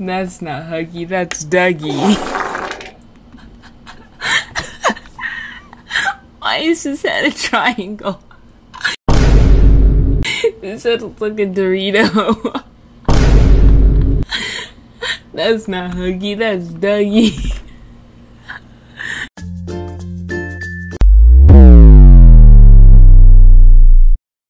That's not Huggy, that's Dougie. Why is his head a triangle? This head looks like a Dorito. that's not Huggy, that's Dougie.